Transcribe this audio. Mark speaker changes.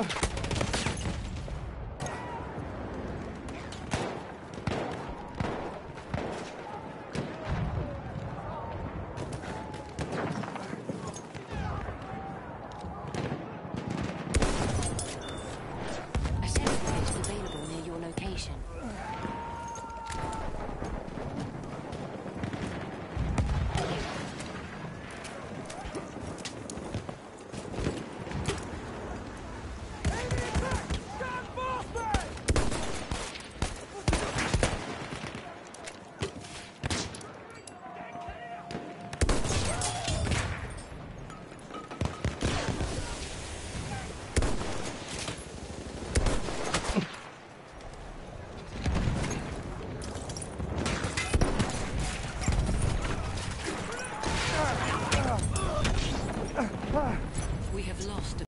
Speaker 1: Oh. We have lost